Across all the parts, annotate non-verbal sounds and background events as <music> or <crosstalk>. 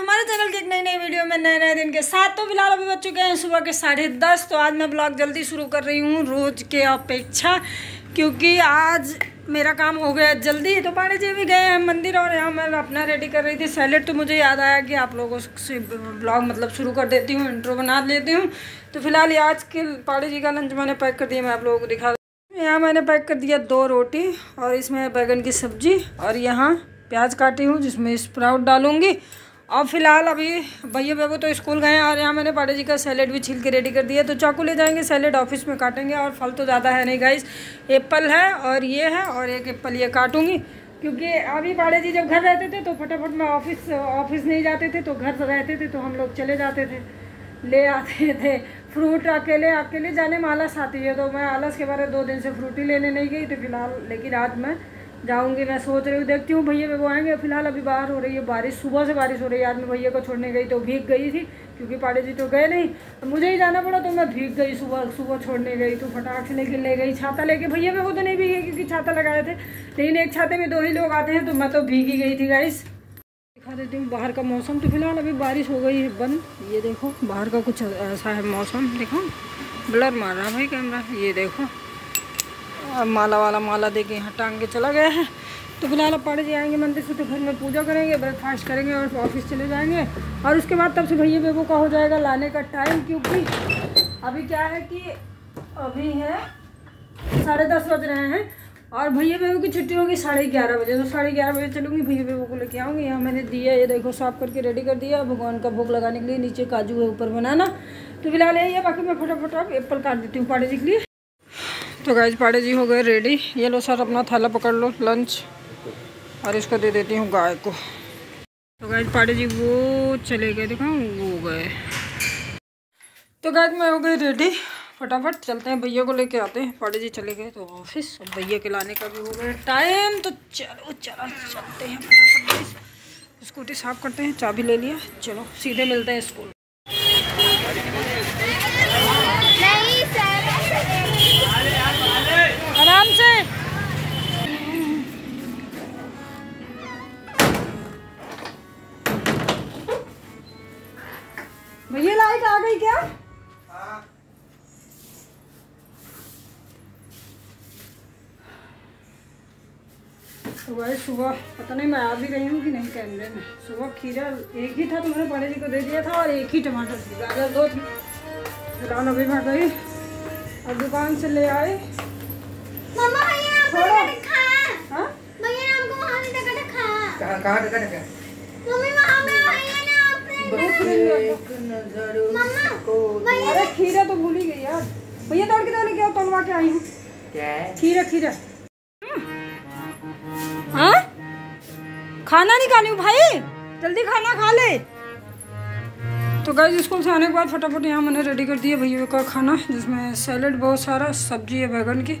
हमारे चैनल के एक नई नई वीडियो में नए नए दिन के साथ तो फ़िलहाल अभी बच चुके हैं सुबह के साढ़े दस। तो आज मैं ब्लॉग जल्दी शुरू कर रही हूँ रोज के अपेक्षा, क्योंकि आज मेरा काम हो गया जल्दी। तो पाड़े जी भी गए हैं मंदिर और यहाँ मैं अपना रेडी कर रही थी सैलेड तो मुझे याद आया कि आप लोगों से ब्लॉग मतलब शुरू कर देती हूँ इंट्रो बना लेती हूँ। तो फ़िलहाल आज के पाड़े जी का लंच मैंने पैक कर दिया, मैं आप लोगों को दिखा यहाँ मैंने पैक कर दिया दो रोटी और इसमें बैगन की सब्ज़ी और यहाँ प्याज काटी हूँ, जिसमें स्प्राउट डालूँगी। और फ़िलहाल अभी भैया बेबू तो स्कूल गए हैं और यहाँ मैंने पाड़े जी का सैलेड भी छील के रेडी कर दिया तो चाकू ले जाएँगे, सैलेड ऑफ़िस में काटेंगे और फल तो ज़्यादा है नहीं गाइस एप्पल है और ये है और एक एप्पल ये काटूँगी। क्योंकि अभी पाड़े जी जब घर रहते थे तो फटाफट में ऑफ़िस ऑफ़िस नहीं जाते थे तो घर रहते थे तो हम लोग चले जाते थे। ले आते थे। फ्रूट अकेले अकेले जाने में आलस आती है। तो मैं आलस के बारे दो दिन से फ्रूटी लेने नहीं गई तो फ़िलहाल, लेकिन आज मैं जाऊँगी, मैं सोच रही हूँ, देखती हूँ, भैया वो आएँगे। फ़िलहाल अभी बाहर हो रही है बारिश, सुबह से बारिश हो रही है। आज मैं भैया को छोड़ने गई तो भीग गई थी, क्योंकि पाड़े जी तो गए नहीं। तो मुझे ही जाना पड़ा तो मैं भीग गई सुबह सुबह छोड़ने गई तो फटाक से लेके, ले गई छाता लेके। भैया वो तो नहीं भीगे, क्योंकि छाता लगाए थे। लेकिन एक छाते में दो ही लोग आते हैं तो मैं तो भीगी गई थी गाइस दिखा देती हूँ बाहर का मौसम। तो फ़िलहाल अभी बारिश हो गई है, बंद। ये देखो, बाहर का कुछ ऐसा है मौसम, देखो। ब्लर मार रहा भाई कैमरा, ये देखो। अब माला वाला माला दे के यहाँ टांग के चला गया है। तो फ़िलहाल अब पाड़े जी मंदिर से तो घर में पूजा करेंगे, ब्रेकफास्ट करेंगे और ऑफ़िस चले जाएँगे। और उसके बाद तब से भैया बेबू का हो जाएगा लाने का टाइम क्योंकि अभी क्या है कि अभी है साढ़े दस बज रहे हैं और भैया बेबू की छुट्टी होगी साढ़े ग्यारह बजे। तो साढ़े ग्यारह बजे चलूँगी, भैया बेबू को लेके आऊँगी। यहाँ मैंने दिया, ये देखो, साफ़ करके रेडी कर दिया। भगवान का भोग लगाने के लिए नीचे काजू है ऊपर बनाना। तो फ़िलहाल यही है, बाकी मैं फटाफट अब एप्पल काट देती हूँ पाड़े जी के लिए। तो गाइज़ पाड़े जी हो गए रेडी ये लो सर अपना थाला पकड़ लो लंच और इसको दे देती हूँ गाय को. तो गाइज़ पाड़े जी वो चले गए देखो वो गए. तो गाइज़ मैं हो गई रेडी फटाफट चलते हैं, भैया को लेके आते हैं. पाड़े जी चले गए तो ऑफ़िस और भैया के लाने का भी हो गया टाइम तो चलो चलो, चलते हैं फटाफट स्कूटी साफ़ करते हैं, चाबी ले लिया. चलो, सीधे मिलते हैं स्कूल भाई सुबह। पता नहीं मैं आ भी रही हूँ कि नहीं कैमरे में। सुबह खीरा एक ही था तो मैंने बड़े जी को दे दिया था और एक ही टमाटर थी। गाजर दो थी दुकान अभी मैं गई। और दुकान से ले आए हाँ? खीरा तो भूल ही गई यार। भैया दौड़ के दौड़ के तोड़वा के आई हूँ? क्या? खीरा खीरा। खाना नहीं खानी हूँ भाई। जल्दी खाना खा ले। तो गाइस स्कूल से आने के बाद फटाफट यहाँ मैंने रेडी कर दिया भैया का खाना जिसमें सैलेड बहुत सारा सब्ज़ी है बैगन की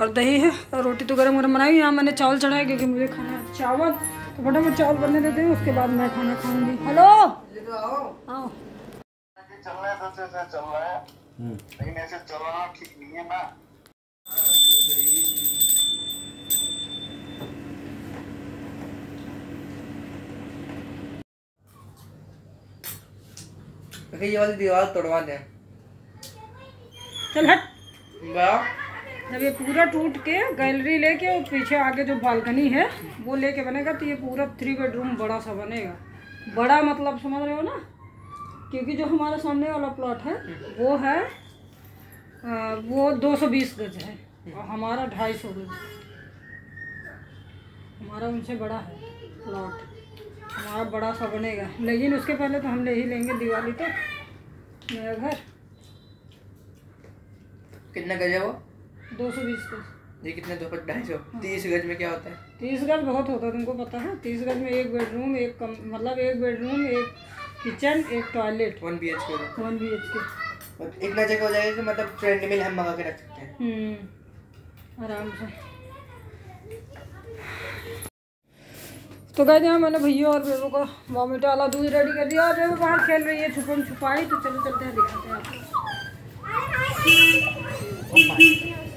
और दही है और रोटी तो गर्म गर्म बनाई यहाँ मैंने चावल चढ़ाया क्योंकि मुझे खाना है चावल। तो फटाफट चावल बनने देते हैं उसके बाद मैं खाना खाऊँगी। हेलो आओ। चल रहा है सबसे चल रहा है। लेकिन ऐसे चलना ठीक नहीं है ना। ये वाली दीवार तोड़वा दे। चल हट। जब ये पूरा टूट के गैलरी लेके और पीछे आगे जो बालकनी है वो लेके बनेगा तो ये पूरा थ्री बेडरूम बड़ा सा बनेगा। बड़ा मतलब समझ रहे हो ना? क्योंकि जो हमारा सामने वाला प्लॉट है वो है आ, वो 220 गज है और हमारा 250 गज। हमारा उनसे बड़ा है प्लॉट हमारा बड़ा सा बनेगा। लेकिन उसके पहले तो हम ले ही लेंगे दिवाली तक मेरा घर। कितना गज है वो? 220 गज। ये कितने दो ढाई सौ? तीस गज में क्या होता है? तीस गज बहुत होता है तुमको पता है? तीस गज में एक बेडरूम एक कम मतलब एक बेडरूम एक किचन एक toilet one B H K one B H K इतना जगह हो जाएगा कि मतलब ट्रेंडमिल हम मंगा के रख सकते हैं। हम्म, आराम से। तो गए यहाँ मैंने भैया और बेबू का वॉमिट वाला दूध रेडी कर दिया। और बेबू बाहर खेल रही है छुपन छुपाई तो चलो चलते हैं दिखाते हैं आपको।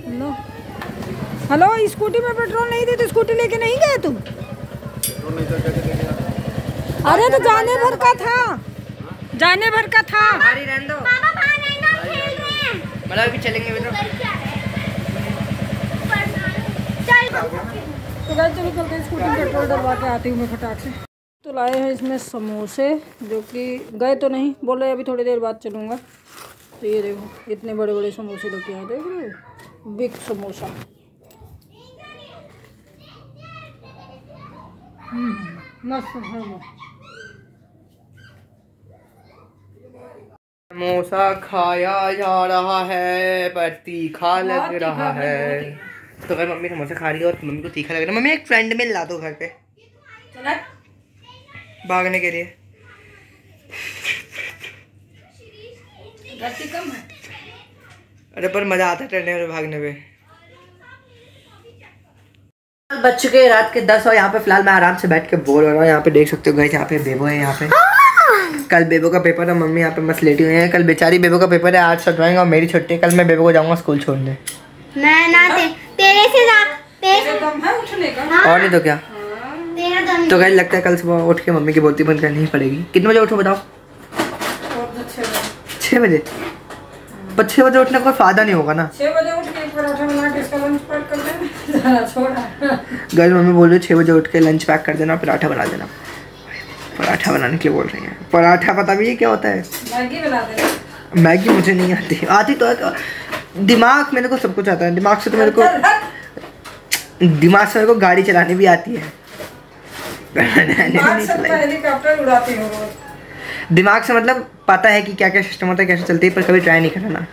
हेलो हेलो स्कूटी में पेट्रोल नहीं थी तो स्कूटी लेके नहीं गए तुम? अरे तो जाने भर का था। जाने भर का था। दो। हैं। मतलब चलेंगे भी तो गाइस चलो चलते हैं स्कूटी में पेट्रोल डलवा के आती हूँ मैं फटाक से। तो लाए हैं इसमें समोसे जो कि गए तो नहीं बोल रहे अभी थोड़ी देर बाद चलूँगा। तो ये देखो इतने बड़े बड़े समोसे लेके आए देख रहे हो? बिग समोसा। हम्म, मस्त समोसा खाया जा रहा है पर तीखा लग रहा है, तो अगर मम्मी समोसा खा रही है और मम्मी को तीखा लग रहा है। मम्मी एक फ्रेंड मिल ला दो घर पे। चला। भागने के लिए। कम अरे पर मज़ा आता है ट्रेंड में भागने में। बच चुके हैं रात के दस और यहाँ पे फ़िलहाल मैं आराम से बैठ के बोल रहा हूँ। यहाँ पे देख सकते हो गए यहाँ पे बेबो है यहाँ पे। कल बेबो का पेपर है मम्मी यहाँ पे मस्त लेटी हुई है। कल बेचारी बेबो का पेपर है आज ड्राइंग और मेरी छुट्टी कल मैं बेबो को जाऊँगा स्कूल छोड़ने। मैं ना ते, तेरे से जा तेरे तेरे दम है उठने का? और नहीं तो क्या? तेरा दम तो कल लगता है कल सुबह उठ के मम्मी की बोलती बंद करनी ही पड़ेगी। कितने बजे उठो बताओ? तो छः बजे। पर छः बजे उठने का कोई फ़ायदा नहीं होगा ना। छः बजे उठ के पराठा बना के इसका लंच पैक कर देना। छोड़ा। गर्ल मम्मी बोल रही है छः बजे उठ के लंच पैक कर देना पराठा बना देना। पराठा बनाने के लिए बोल रही हैं। पराठा पता भी है क्या होता है? मैगी बना देना। मैगी मुझे नहीं आती। आती तो है दिमाग मेरे को सब कुछ आता है। दिमाग से तो मेरे को दिमाग से मेरे को गाड़ी चलानी भी आती है। दिमाग से <laughs> मतलब पता है कि क्या क्या सिस्टम होता है कैसे चलती है पर कभी ट्राई नहीं करना।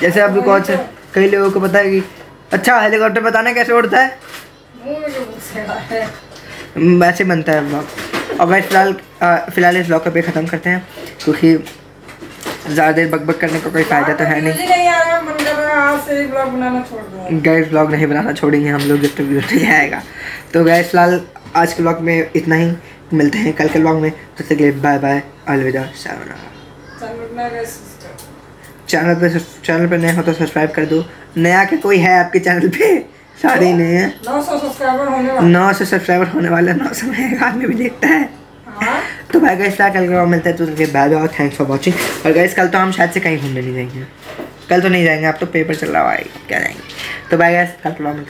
जैसे अभी कौन से कई लोगों को पता है कि अच्छा हेलीकॉप्टर बताना कैसे उड़ता है? है। वैसे बनता है ब्लॉग और मैं फ़िलहाल फ़िलहाल इस ब्लॉग का पे ख़त्म करते हैं क्योंकि ज़्यादा देर बक बक करने का कोई फ़ायदा तो है नहीं से ब्लॉग बनाना छोड़ दो। गैस ब्लॉग नहीं बनाना छोड़ेंगे हम लोग जब तक वीडियो नहीं आएगा। तो गैस फ़िलहाल आज के ब्लॉग में इतना ही। मिलते हैं कल के ब्लॉग में। तब तक लिए बाय बाय अलविदा सिस्टर चैनल पे चैनल पे नए हो तो सब्सक्राइब कर दो। नया के कोई है आपके चैनल पे? सारे ही नए हैं। नौ सौ सब्सक्राइबर होने वाले। नौ सौ में एक आदमी भी देखता है। हाँ। तो भाई गैस कल के ब्लॉग मिलता है। तो bye bye thanks for watching और गैस कल तो हम शायद से कहीं घूमने नहीं जाएँगे। कल तो नहीं जाएँगे, आप तो पेपर चल रहा है क्या जाएँगे? तो बाय गैस कल प्रॉब्लम